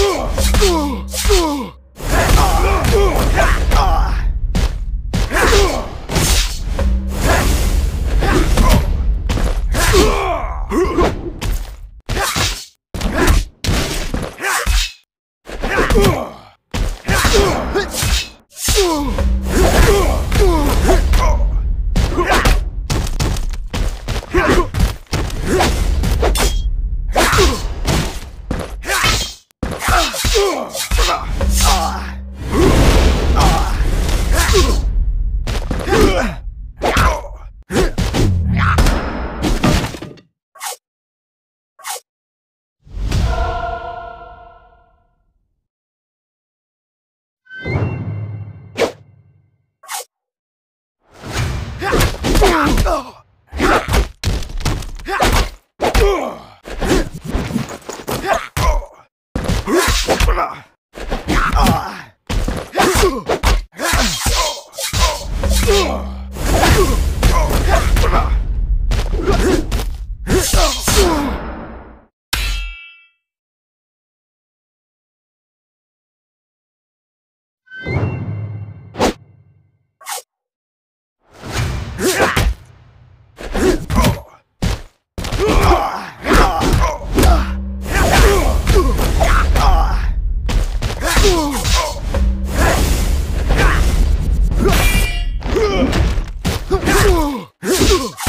Huh! Oh! Oh!